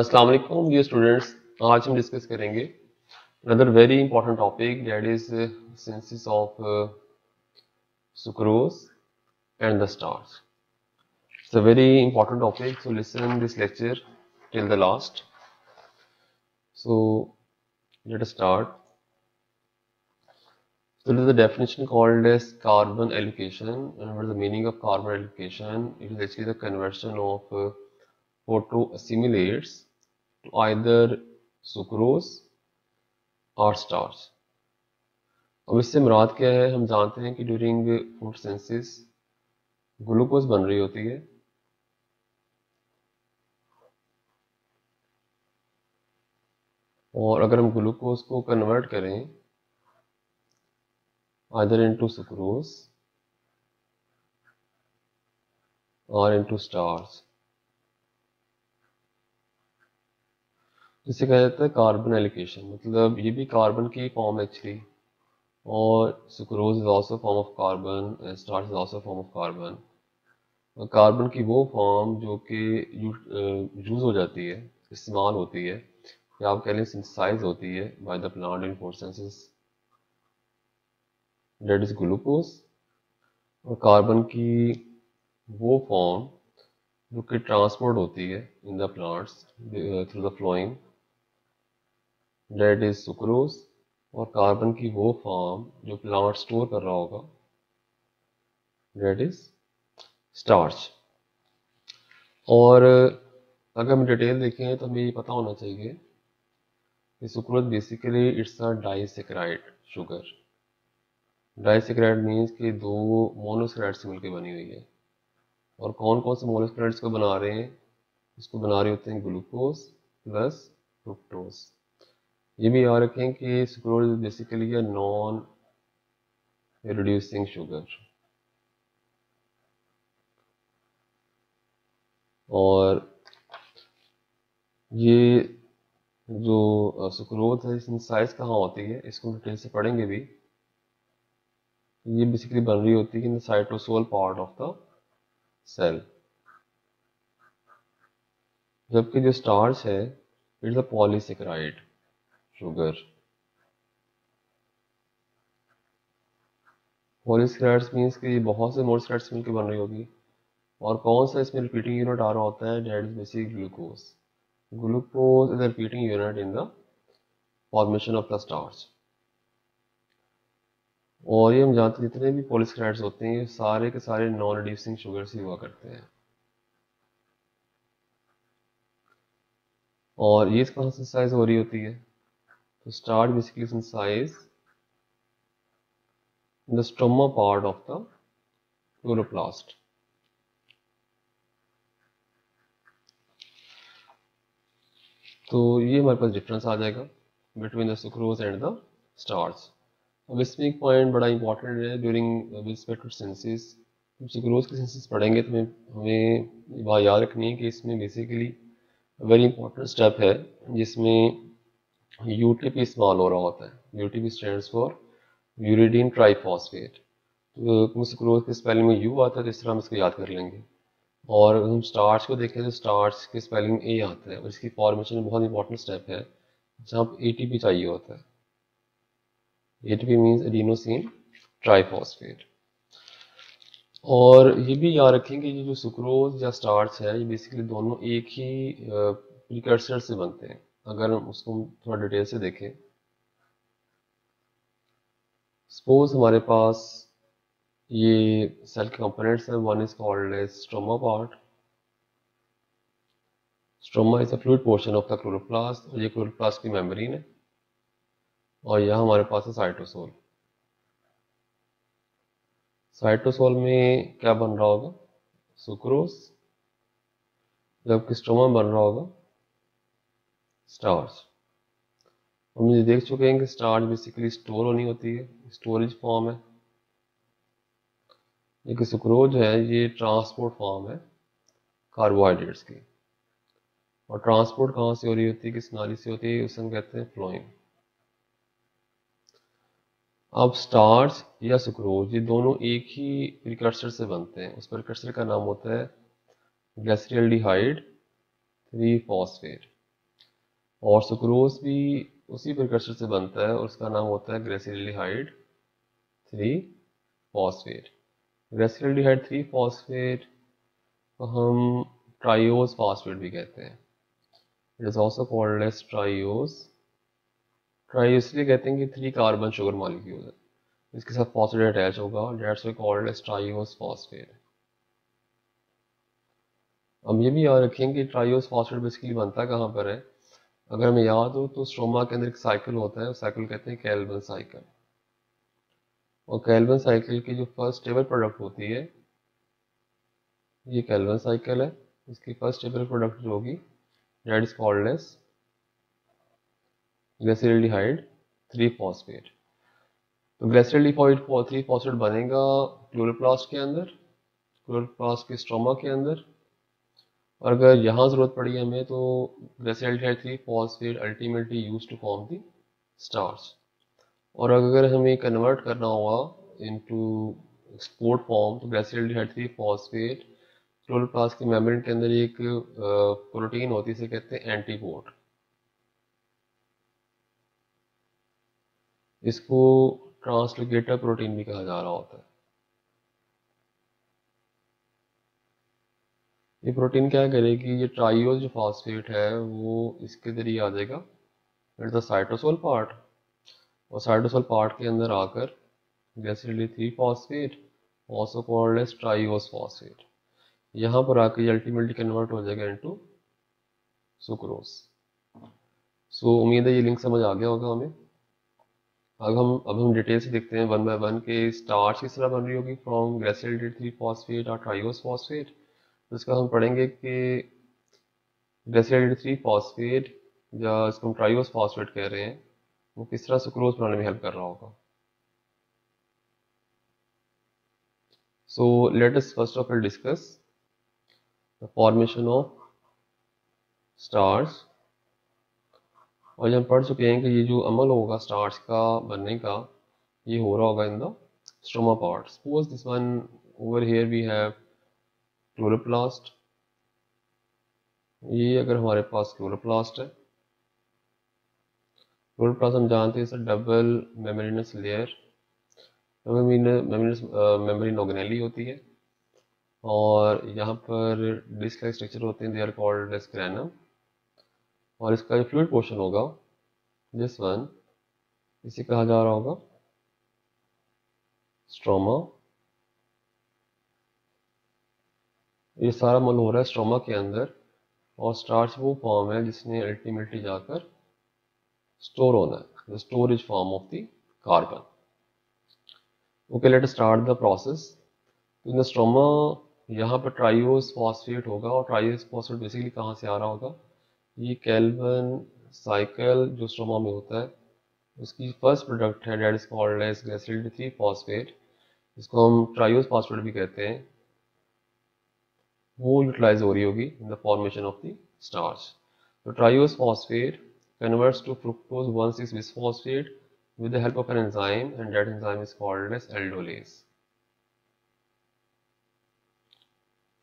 अस्सलाम वालेकुम dear students आज हम डिस्कस करेंगे another very important topic that is uh, synthesis of uh, sucrose and the starch it's a very important topic so listen this lecture till the last so let us start so this is the definition called as carbon allocation and what is the meaning of carbon allocation it is actually the conversion of uh, photo assimilates to either sucrose और starch अब इससे मुराद क्या है? हम जानते हैं कि during photosynthesis glucose बन रही होती है। और अगर हम ग्लूकोज को कन्वर्ट करें आदर इनटू सुक्रोज और इनटू स्टार्च जिसे कहा जाता है कार्बन एलिकेशन मतलब ये भी कार्बन की फॉर्म एक्चुअली और sucrose is also form of carbon starch is also form of carbon carbon की वो फॉर्म जो कि यूज़ हो जाती है, इस्तेमाल होती है, या आप कह लें सिंथेसाइज होती है बाय द प्लांट इन फोर्सेंसेस डेट इज़ ग्लूकोज और कार्बन की वो फॉर्म जो कि ट्रांसपोर्ट होती है in the plants through the flowing that is sucrose और कार्बन की वो फॉर्म जो प्लांट स्टोर कर रहा होगा। डेट इज़ स्टार्च और, अगर हम डिटेल देखें तो हमें ये पता होना चाहिए कि sucrose basically it's a disaccharide sugar disaccharide means कि दो मोनोसक्राइड से मिलकर बनी हुई है। और कौन कौन से मोनोसक्राइड्स को बना रहे हैं? इसको बना रहे होते हैं ग्लूकोज प्लस फ्रुक्टोज ये भी याद रखें कि सुक्रोज बेसिकली है नॉन रिड्यूसिंग शुगर और ये जो सुक्रोज है, इसमें साइज़ कहाँ होती है, इसको डिटेल से पढ़ेंगे भी। ये बेसिकली बन रही होती है in the cytosol part of the cell जबकि जो स्टार्च है it's a polysaccharide sugar. Polysaccharides means कि ये बहुत से मोलिस्क्राइड्स मिलकर बन रही होगी। और कौन सा इसमें रिपीटिंग यूनिट आ रहा होता है? That is basic glucose glucose is repeating unit in the formation of the starch और ये हम जानते हैं जितने भी पोलिस्क्राइड्स होते हैं, ये सारे के सारे नॉन रिड्यूसिंग शुगर ही हुआ करते हैं। और ये कहाँ से साइज़ हो रही होती है? To start basically synthesize in the stroma part of the chloroplast. तो ये हमारे पास डिफरेंस आ जाएगा between the sucrose and the starch अब इसमें एक पॉइंट बड़ा इंपॉर्टेंट है ड्यूरिंग रिस्पेक्ट टू सेंसिस जब सुक्रोज की सेंसिस पढ़ेंगे तो हमें बात याद रखनी है कि इसमें बेसिकली वेरी इंपॉर्टेंट स्टेप है जिसमें यूटीपी इस्तेमाल हो रहा होता है। UTP stand for uridine triphosphate तो सुक्रोज के स्पेलिंग में यू आता है तो इस तरह हम इसको याद कर लेंगे। और हम स्टार्च को देखें तो स्टार्च के स्पेलिंग में ए आता है, और इसकी फॉर्मेशन बहुत इंपॉर्टेंट स्टेप है, जहाँ ए टी पी चाहिए होता है। A T P means adenosine triphosphate और ये भी याद रखें कि ये जो सुक्रोज या स्टार्च है, ये बेसिकली दोनों एक ही प्रिकर्सर से बनते हैं। अगर हम उसको थोड़ा डिटेल से देखें। सपोज़ हमारे पास ये सेल के कंपोनेंट्स हैं one is called as stroma part stroma is a fluid portion of the chloroplast और ये क्लोरोप्लास्ट की मेम्ब्रेन है। और यह हमारे पास है साइटोसोल साइटोसोल में क्या बन रहा होगा? सुक्रोस जबकि स्ट्रोमा बन रहा होगा स्टार्च हम ये देख चुके हैं कि स्टार्च बेसिकली स्टोर होनी होती है स्टोरेज फॉर्म है। लेकिन सुक्रोज है? ये ट्रांसपोर्ट फॉर्म है कार्बोहाइड्रेट्स की। और ट्रांसपोर्ट कहाँ से हो रही होती है? किस नाली से होती है? उसे हम कहते हैं फ्लोइंग अब स्टार्च या सुक्रोज ये दोनों एक ही प्रिकर्सर से बनते हैं। उस प्रिकर्सर का नाम होता है ग्लेसरियल्डिहाइड थ्री फॉस्फेट और सुक्रोज भी उसी प्रिकर्सर से बनता है और उसका नाम होता है glyceraldehyde three phosphate glyceraldehyde three phosphate को हम ट्राइयोस फॉस्फेट भी कहते हैं. It is also called as triose tri इसलिए कहते हैं कि थ्री कार्बन शुगर मॉलिक्यूल है. इसके साथ फॉस्फेट अटैच होगा that's called as triose phosphate अब ये भी याद रखें कि ट्राइयोस फॉस्फेट बेसिकली बनता कहाँ पर है? अगर हमें याद हो तो स्ट्रोमा के अंदर एक साइकिल होता है साइकिल कहते हैं कैल्बन साइकिल और कैल्बन साइकिल की जो फ़र्स्ट टेबल प्रोडक्ट होती है, ये कैल्बन साइकिल है. इसकी फ़र्स्ट टेबल प्रोडक्ट जो होगी that is called as glyceraldehyde three phosphate तो ग्लेसिल्डिहाइड थ्री फॉस्फेट बनेगा क्लोरोप्लास्ट के अंदर क्लोरोप्लास्ट के स्ट्रोमा के अंदर और अगर यहाँ ज़रूरत पड़ी हमें तो glyceraldehyde three phosphate ultimately use to form the starch और अगर हमें कन्वर्ट करना होगा इनटू एक्सपोर्ट फॉर्म तो ग्रेसिल्डिहाइड थ्री फॉस्फेट क्लोरोप्लास्ट के मेम्ब्रेन के अंदर एक प्रोटीन होती है, इसे कहते हैं एंटीपोर्ट इसको ट्रांसलोकेटर प्रोटीन भी कहा जा रहा होता है. ये प्रोटीन क्या करेगी? ये ट्राइयोल जो फॉस्फेट है, वो इसके ज़रिए आ जाएगा। इट द साइटोसोल पार्ट और साइटोसोल पार्ट के अंदर आकर जैसे three phosphate also called as triose phosphate यहाँ पर आकर ये अल्टीमेटली कन्वर्ट हो जाएगा इनटू सुक्रोस सो उम्मीद है ये लिंक समझ आ गया होगा हमें। अब हम अब हम डिटेल से देखते हैं वन बाय वन के स्टार्च किस तरह बन रही होगी फ्रॉम ग्रेसिल्डेड थ्री फॉस्फेट और ट्राइगोस फॉस्फेट तो इसका हम पढ़ेंगे कि ग्रेसिल्डेड थ्री फॉस्फेट या इसको हम ट्राइगोस फॉस्फेट कह रहे हैं, वो किस तरह सुक्रोज बनाने में हेल्प कर रहा होगा? So let us first of all discuss the formation of starch और हम पढ़ चुके हैं कि ये जो अमल होगा स्टार्स का बनने का, ये हो रहा होगा in the stroma part suppose this one over here we have chloroplast ये अगर हमारे पास क्लोरोप्लास्ट है। क्लोरोप्लास्ट हम जानते हैं sir double membranous layer membranous membrane organelle होती है। और यहाँ पर डिस्क स्ट्रक्चर होते हैं they are called as granum और इसका जो फ्लूड पोर्शन होगा दिस वन इसे कहा जा रहा होगा स्ट्रोमा ये सारा मल हो रहा है स्ट्रोमा के अंदर और स्टार्च वो फॉर्म है जिसने अल्टीमेटली जाकर स्टोर होना है the storage form of the carbon okay let start the process in the stroma यहाँ पर ट्राइयोस फॉस्फेट होगा और ट्राइयोस फॉस्फेट बेसिकली कहाँ से आ रहा होगा? ये कैल्वन साइकिल जो स्ट्रोमा में होता है, उसकी फ़र्स्ट प्रोडक्ट है that is called as glyceraldehyde three phosphate इसको हम ट्राइयोस फॉस्फेट भी कहते हैं। वो यूटिलाइज हो रही होगी in the formation of the starch तो triose phosphate converts to fructose 1,6 bisphosphate with the help of an enzyme and that enzyme is called as aldolase.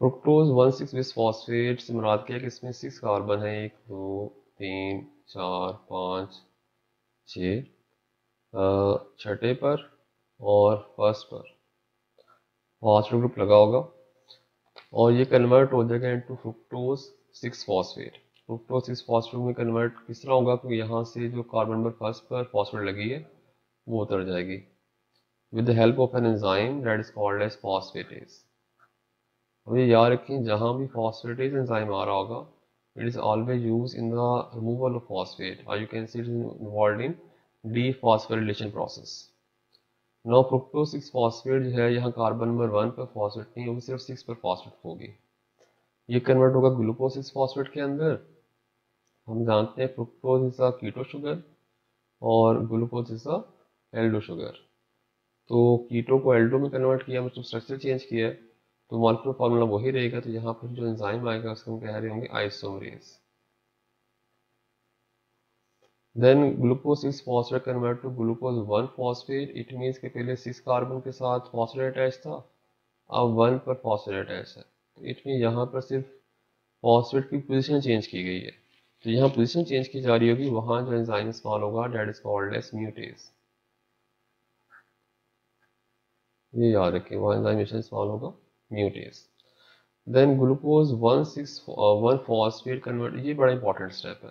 Fructose one six bis phosphate से मुराद क्या है कि इसमें सिक्स कार्बन है एक दो तीन चार पाँच छ छठे पर और फ़र्स्ट पर। फॉस्फेट ग्रुप लगा होगा। और ये कन्वर्ट हो जाएगा into fructose six phosphate fructose six phosphate में कन्वर्ट किस तरह होगा? क्योंकि यहाँ से जो कार्बन नंबर फ़र्स्ट पर फॉस्फेट लगी है, वो उतर जाएगी. With the help of an enzyme that is called as phosphatase अब ये याद रखें, जहाँ भी फॉस्फेटेज एंजाइम आ रहा होगा it is always use in the removal of phosphate और you can see it involve in dephosphorylation process no fructose six phosphate जो है, यहाँ कार्बन नंबर वन पर फॉस्फेट नहीं होगी, सिर्फ़ सिक्स पर फॉस्फेट होगी। ये कन्वर्ट होगा ग्लूकोज सिक्स फॉस्फेट के अंदर। हम जानते हैं फ्रुक्टोज अ कीटो शुगर और ग्लूकोज अ एल्डो शुगर तो कीटो को एल्डो में कन्वर्ट किया मतलब स्ट्रक्चर चेंज किया तो मॉलिकुलर फार्मूला वही रहेगा तो यहाँ पर जो एंजाइम आएगा, उसको हम कह रहे होंगे isomerase then glucose six phosphate convert to glucose one phosphate it means के पहले सिक्स कार्बन के साथ फॉस्फेट अटैच था, अब वन पर फॉस्फेट अटैच है। तो इट मीन यहाँ पर सिर्फ़ फॉस्फेट की पोजीशन चेंज की गई है। तो यहाँ पोजीशन चेंज की जा रही होगी, वहाँ जो एंजाइम इस्तेमाल होगा that is called as mutase ये याद रखें वहाँ एंजाइम इस्तेमाल होगा mutase then glucose one six one phosphate convert ये बड़ा इंपॉर्टेंट स्टेप है।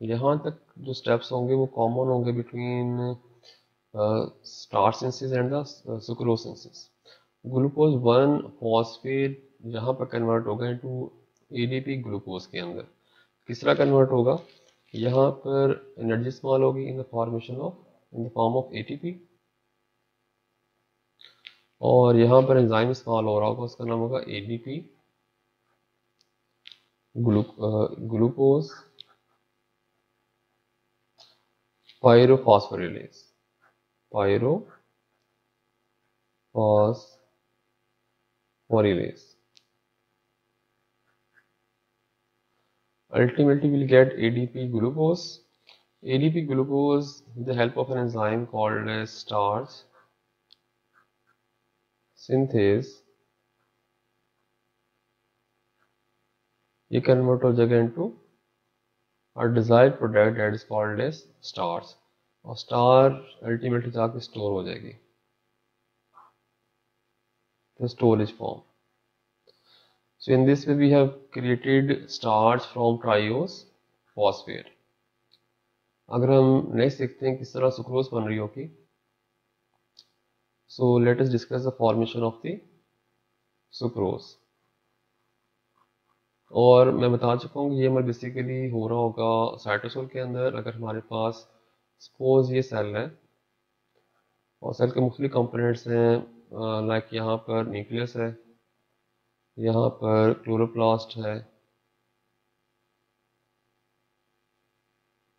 यहाँ तक जो स्टेप्स होंगे वो कॉमन होंगे between starch synthesis and the sucrose synthesis glucose one phosphate यहाँ पर कन्वर्ट होगा इनटू एडीपी ग्लूकोज के अंदर। किस तरह कन्वर्ट होगा? यहाँ पर एनर्जी इस्तेमाल होगी in the formation of in the form of ATP और यहाँ पर एंजाइम इस्तेमाल हो रहा होगा, उसका नाम होगा ADP glucose pyrophosphorylase. Pyrophosphorylase. Ultimately we'll get ADP glucose. ADP glucose with the help of an enzyme called as starch synthase. You convert all again to और desired product that is called as starch और starch ultimately जाके store हो जाएगी। The storage form. So, in this way we have created starch from triose phosphate. अगर हम next देखते हैं किस तरह सुक्रोज बन रही होगी so let us discuss the formation of the sucrose और मैं बता चुका हूँ कि ये हमारे बेसिकली हो रहा होगा साइटोसोल के अंदर, अगर हमारे पास सपोज़ ये सेल है, और सेल के मुख्तलिफ़ कंपोनेंट्स हैं लाइक यहाँ पर न्यूक्लियस है, यहाँ पर क्लोरोप्लास्ट है,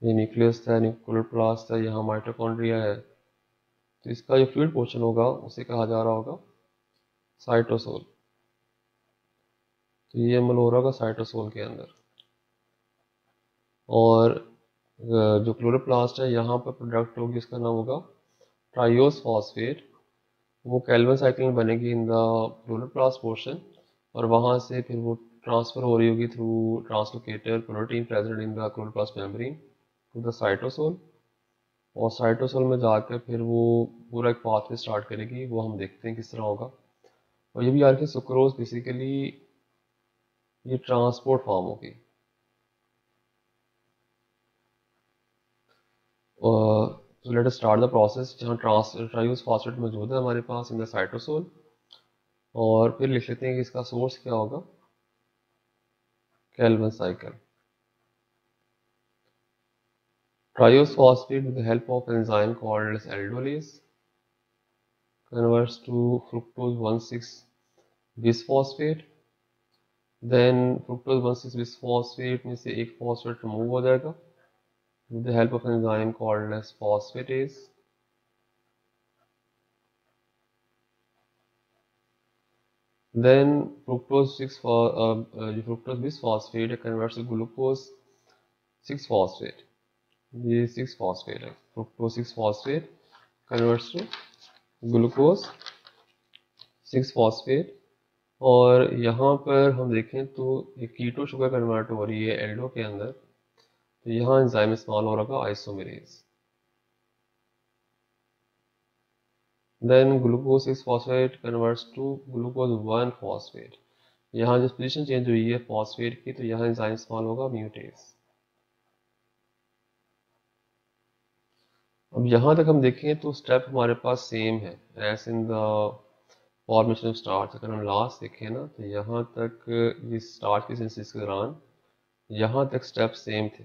ये न्यूक्लियस है क्लोरोप्लास्ट है, यहाँ माइटोकॉन्ड्रिया है। तो इसका जो फ्लूड पोर्शन होगा, उसे कहा जा रहा होगा साइटोसोल। तो ये अमल हो रहा होगा साइटोसोल के अंदर। और जो क्लोरोप्लास्ट है, यहाँ पर प्रोडक्ट होगी, इसका नाम होगा ट्राइयोस फॉस्फेट वो कैलवन साइकिल में बनेगी इन द क्लोरोप्लास्ट पोर्शन, और वहाँ से फिर वो ट्रांसफ़र हो रही होगी through translocator, protein present in the chloroplast membrane to the cytosol. और साइटोसोल में जाकर फिर वो पूरा एक पाथवे स्टार्ट करेगी, वो हम देखते हैं किस तरह होगा। और ये भी यार कि सुक्रोज बेसिकली ये ट्रांसपोर्ट फॉर्म होगी। तो लेट स्टार्ट द प्रोसेस जहाँ ट्रांस ट्राइयूज फॉस्फेट मौजूद है हमारे पास इन द साइटोसोल और फिर लिख लेते हैं कि इसका सोर्स क्या होगा। Calvin cycle Triose phosphate with the help an enzyme called aldolase converts to fructose 1,6 bisphosphate then fructose one six bisphosphate में से एक फॉस्फेट रिमूव हो जाएगा with the help of enzyme called as phosphatase then fructose 6 for uh, uh, fructose bisphosphate converts to glucose 6 phosphate ये 6 phosphate है fructose 6 phosphate converts to glucose 6 phosphate और यहाँ पर हम देखें तो एक कीटो शुगर कन्वर्ट हो रही है एल्डो के अंदर। तो यहाँ एंजाइम इस्तेमाल हो रहा isomerase then glucose six phosphate converts to glucose one phosphate यहाँ जो पोजीशन चेंज हुई है फॉस्फेट की तो यहाँ एंजाइम इस्तेमाल होगा म्यूटेज अब यहाँ तक हम देखें तो स्टेप हमारे पास सेम है। As in the formation of starch अगर हम लास्ट देखें ना तो यहाँ तक ये स्टार्च की सिंसिस के दौरान, यहाँ तक स्टेप सेम थे।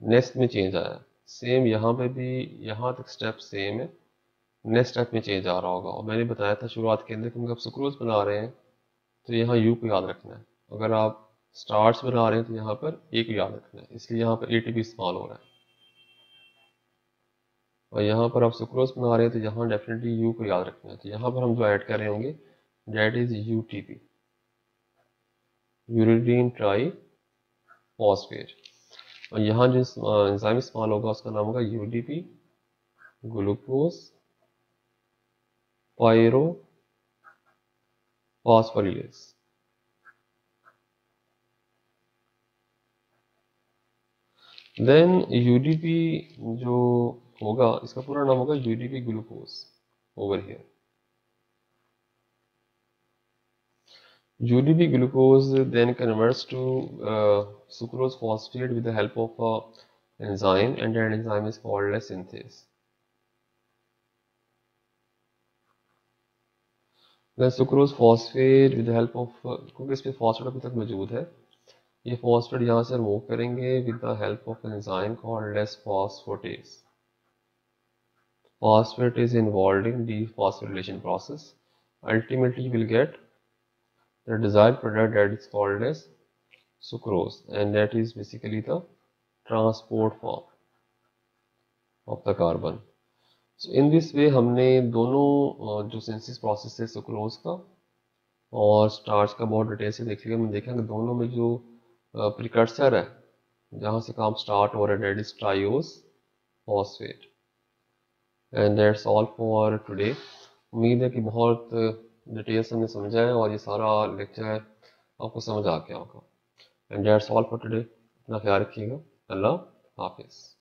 नेक्स्ट में चेंज आया। सेम यहाँ पे भी, यहाँ तक स्टेप सेम है। नेक्स्ट स्टेप में चेंज आ रहा होगा। और मैंने बताया था शुरुआत के अंदर क्योंकि आप सुक्रोज बना रहे हैं तो यहाँ यू को याद रखना है। अगर आप स्टार्च बना रहे हैं तो यहाँ पर ए को याद रखना है। इसलिए यहाँ पर ए टी इस्तेमाल हो रहा है। और यहाँ पर आप सुक्रोज बना रहे हैं तो यहाँ डेफिनेटली यू को याद रखना है। तो यहाँ पर हम जो ऐड कर रहे होंगे that is U T P uridine tri phosphate और यहाँ जो इंजाइम इस्तेमाल होगा, उसका नाम होगा U D P glucose pyrophosphorylase then UDP जो होगा, इसका पूरा नाम होगा uric glucose over here UDP glucose then converts to sucrose phosphate with the help of enzyme and enzyme is called a synthesis sucrose phosphate with help of क्योंकि इसमें phosphate अभी तक मौजूद है, ये फॉस्फेट यहाँ से रिमूव करेंगे with the help of enzyme called a phosphatase Phosphate is involved in the phosphorylation process. Ultimately, you will get the desired product that is called as sucrose and that is basically the transport form of the carbon. So in this way हमने दोनों जो synthesis process है sucrose का और starch का बहुत detail से देख लिया हमने देखा कि दोनों में जो प्रिकर्सर है जहाँ से काम स्टार्ट हो रहा है that is triose phosphate and that's all for today उम्मीद है कि बहुत डिटेल से हमने समझा है और ये सारा लेक्चर आपको समझ आ गया होगा। And that's all for today अपना ख्याल रखिएगा। अल्लाह हाफिज़।